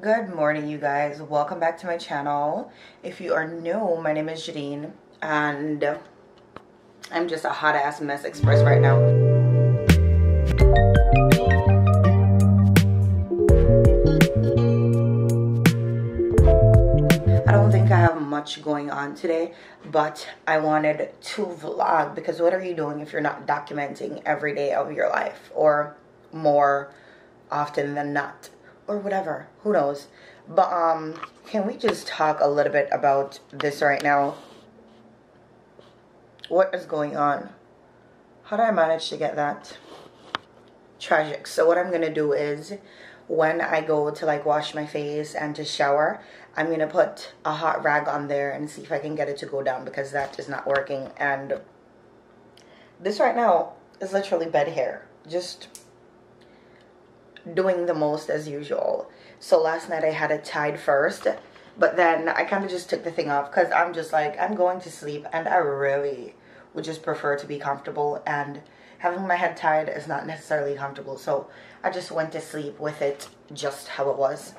Good morning, you guys. Welcome back to my channel. If you are new, my name is Jadene, and I'm just a hot ass mess express right now. I don't think I have much going on today, but I wanted to vlog because what are you doing if you're not documenting every day of your life or more often than not? Or whatever. Who knows? But um, can we just talk a little bit about this right now? What is going on? How did I manage to get that? Tragic. So what I'm gonna do is when I go to like wash my face and to shower, I'm gonna put a hot rag on there and see if I can get it to go down because that is not working. And this right now is literally bed hair. Just doing the most as usual. So last night I had it tied first, but then I kind of just took the thing off because I'm just like, I'm going to sleep and I really would just prefer to be comfortable and having my head tied is not necessarily comfortable. So I just went to sleep with it just how it was.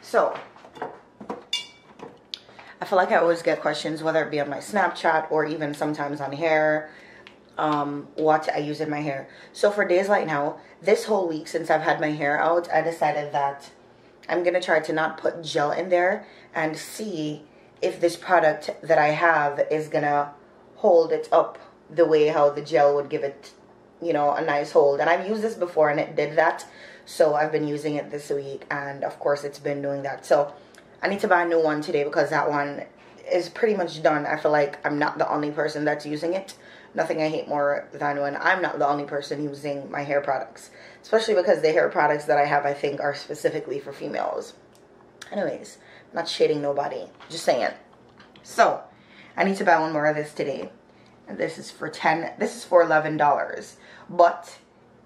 So I feel like I always get questions, whether it be on my Snapchat or even sometimes on here um, what I use in my hair. So for days like now, this whole week since I've had my hair out, I decided that I'm going to try to not put gel in there and see if this product that I have is going to hold it up the way how the gel would give it, you know, a nice hold. And I've used this before and it did that. So I've been using it this week and of course it's been doing that. So I need to buy a new one today because that one is pretty much done. I feel like I'm not the only person that's using it nothing I hate more than when I'm not the only person using my hair products. Especially because the hair products that I have, I think, are specifically for females. Anyways, not shading nobody. Just saying. So, I need to buy one more of this today. And this is for 10 this is for $11. But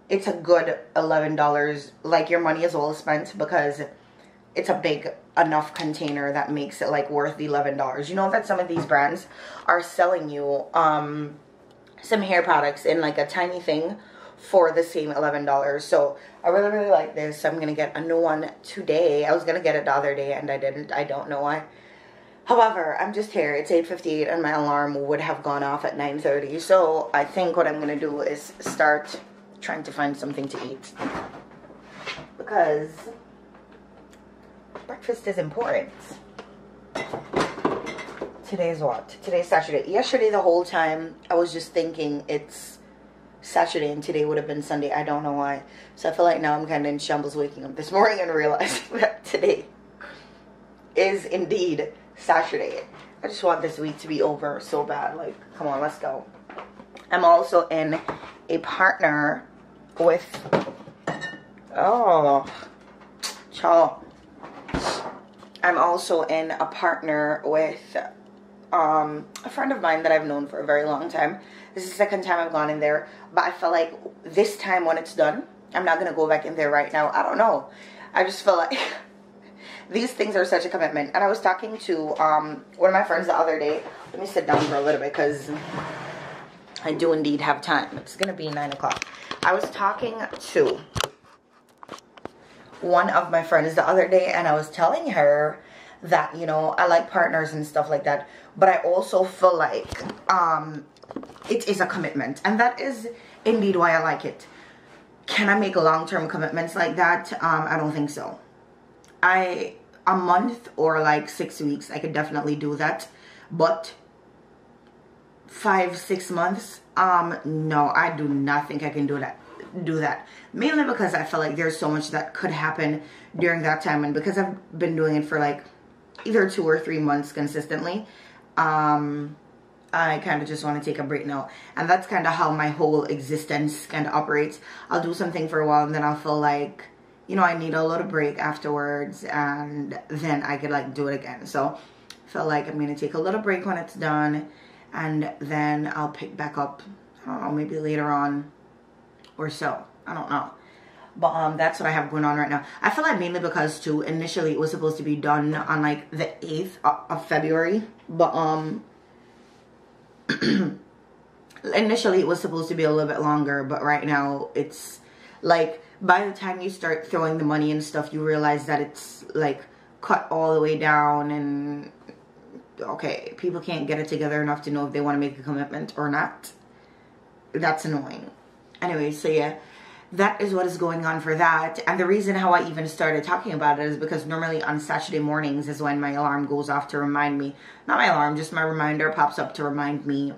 it's a good $11. Like your money is well spent because it's a big enough container that makes it like worth the $11. You know that some of these brands are selling you um some hair products in like a tiny thing for the same $11. So I really, really like this. I'm going to get a new one today. I was going to get it the other day and I didn't. I don't know why. However, I'm just here. It's 8.58 and my alarm would have gone off at 9.30. So I think what I'm going to do is start trying to find something to eat. Because breakfast is important today's what? Today's Saturday. Yesterday, the whole time, I was just thinking it's Saturday and today would have been Sunday. I don't know why. So I feel like now I'm kind of in shambles waking up this morning and realizing that today is indeed Saturday. I just want this week to be over so bad. Like, come on, let's go. I'm also in a partner with, oh, chaw. I'm also in a partner with um, a friend of mine that I've known for a very long time. This is the second time I've gone in there, but I feel like this time when it's done, I'm not gonna go back in there right now. I don't know. I just feel like these things are such a commitment. And I was talking to um, one of my friends the other day. Let me sit down for a little bit because I do indeed have time. It's gonna be nine o'clock. I was talking to one of my friends the other day, and I was telling her that you know I like partners and stuff like that. But I also feel like um it is a commitment. And that is indeed why I like it. Can I make long-term commitments like that? Um I don't think so. I a month or like six weeks I could definitely do that. But five six months um no I do not think I can do that do that. Mainly because I feel like there's so much that could happen during that time and because I've been doing it for like either two or three months consistently. Um, I kind of just want to take a break now. And that's kind of how my whole existence kind of operates. I'll do something for a while and then I'll feel like, you know, I need a little break afterwards and then I could like do it again. So I feel like I'm going to take a little break when it's done and then I'll pick back up, I don't know, maybe later on or so. I don't know. But um, that's what I have going on right now. I feel like mainly because too, initially it was supposed to be done on like the 8th of February. But um, initially it was supposed to be a little bit longer. But right now it's like by the time you start throwing the money and stuff, you realize that it's like cut all the way down and okay, people can't get it together enough to know if they want to make a commitment or not. That's annoying. Anyway, so yeah, that is what is going on for that. And the reason how I even started talking about it is because normally on Saturday mornings is when my alarm goes off to remind me, not my alarm, just my reminder pops up to remind me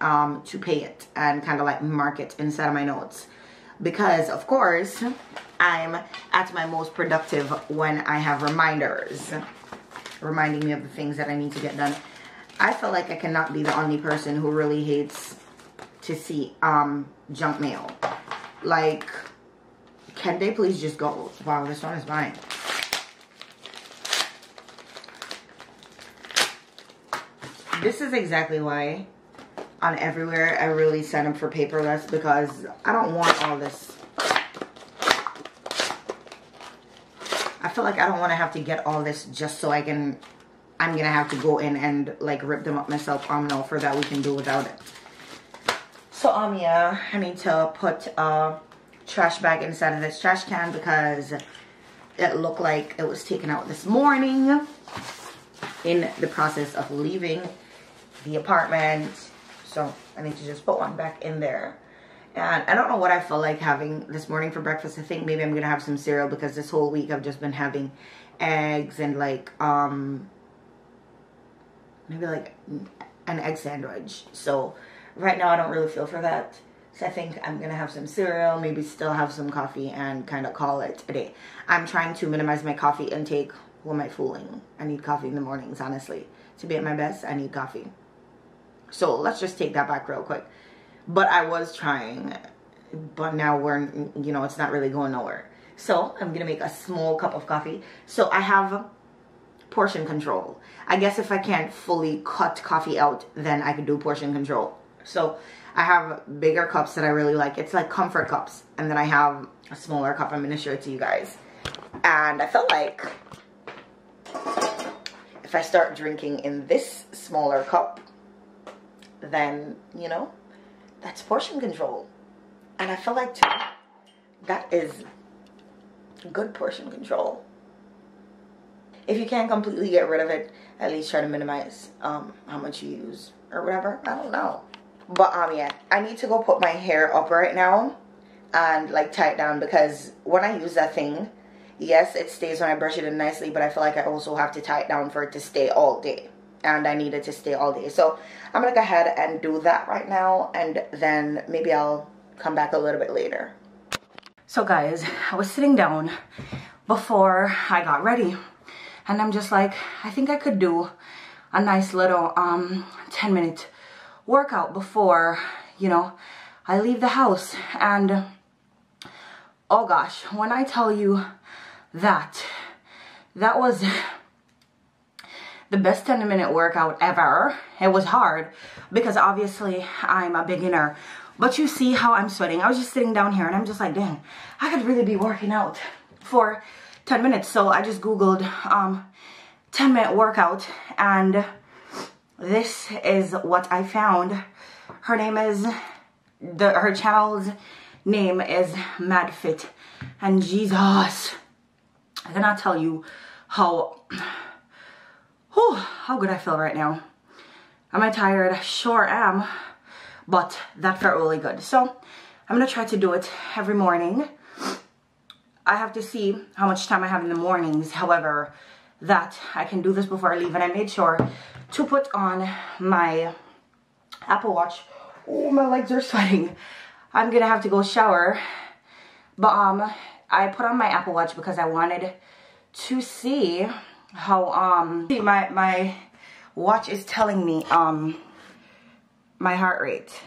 um, to pay it and kind of like mark it inside of my notes. Because of course, I'm at my most productive when I have reminders reminding me of the things that I need to get done. I feel like I cannot be the only person who really hates to see um, junk mail. Like, can they please just go? Wow, this one is mine. This is exactly why on everywhere I really send them for paperless because I don't want all this. I feel like I don't want to have to get all this just so I can, I'm going to have to go in and like rip them up myself. Um, no, for that we can do without it. So yeah, I need to put a trash bag inside of this trash can because it looked like it was taken out this morning in the process of leaving the apartment. So I need to just put one back in there. And I don't know what I feel like having this morning for breakfast. I think maybe I'm going to have some cereal because this whole week I've just been having eggs and like, um, maybe like an egg sandwich. So right now I don't really feel for that. So I think I'm to have some cereal, maybe still have some coffee and kind of call it a day. I'm trying to minimize my coffee intake. Who am I fooling? I need coffee in the mornings, honestly. To be at my best, I need coffee. So let's just take that back real quick. But I was trying, but now we're, you know, it's not really going nowhere. So I'm to make a small cup of coffee. So I have portion control. I guess if I can't fully cut coffee out, then I could do portion control. So I have bigger cups that I really like. It's like comfort cups. And then I have a smaller cup. I'm going to show it to you guys. And I felt like if I start drinking in this smaller cup, then, you know, that's portion control. And I feel like too, that is good portion control. If you can't completely get rid of it, at least try to minimize um, how much you use or whatever. I don't know. But um yeah, I need to go put my hair up right now and like tie it down because when I use that thing, yes, it stays when I brush it in nicely, but I feel like I also have to tie it down for it to stay all day. And I need it to stay all day. So I'm gonna go ahead and do that right now and then maybe I'll come back a little bit later. So guys, I was sitting down before I got ready and I'm just like, I think I could do a nice little um 10 minute workout before, you know, I leave the house. And oh gosh, when I tell you that, that was the best 10 minute workout ever. It was hard because obviously I'm a beginner. But you see how I'm sweating. I was just sitting down here and I'm just like, dang, I could really be working out for 10 minutes. So I just Googled um, 10 minute workout and this is what I found. Her name is, the her channel's name is MadFit. And Jesus, I cannot tell you how, whew, how good I feel right now. Am I tired? Sure am. But that felt really good. So I'm going to try to do it every morning. I have to see how much time I have in the mornings. However, that I can do this before I leave. And I made sure to put on my Apple Watch. Oh, my legs are sweating. I'm gonna have to go shower. But um, I put on my Apple Watch because I wanted to see how um my my watch is telling me um my heart rate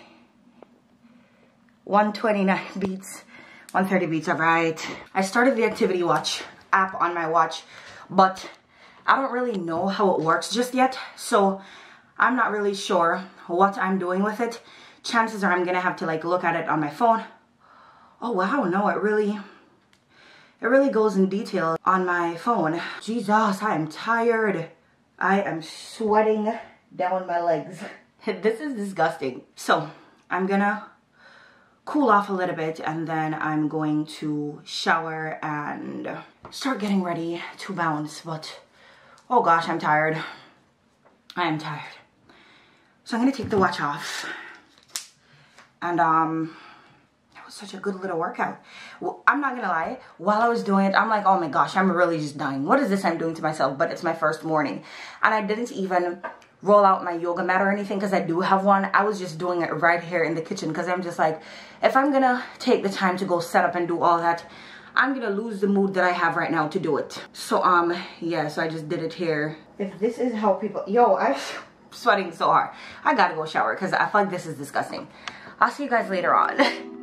129 beats 130 beats all right i started the activity watch app on my watch but I don't really know how it works just yet, so I'm not really sure what I'm doing with it. Chances are I'm gonna have to like look at it on my phone. Oh wow, no, it really, it really goes in detail on my phone. Jesus, I am tired. I am sweating down my legs. this is disgusting. So I'm gonna cool off a little bit and then I'm going to shower and start getting ready to bounce. But oh gosh, I'm tired. I am tired. So I'm gonna take the watch off and um that was such a good little workout. Well, I'm not gonna lie, while I was doing it, I'm like, oh my gosh, I'm really just dying. What is this I'm doing to myself? But it's my first morning. And I didn't even roll out my yoga mat or anything because I do have one. I was just doing it right here in the kitchen because I'm just like, if I'm gonna take the time to go set up and do all that, I'm gonna lose the mood that I have right now to do it. So um, yeah, so I just did it here. If this is how people, yo, I'm sweating so hard. I gotta go shower because I feel like this is disgusting. I'll see you guys later on.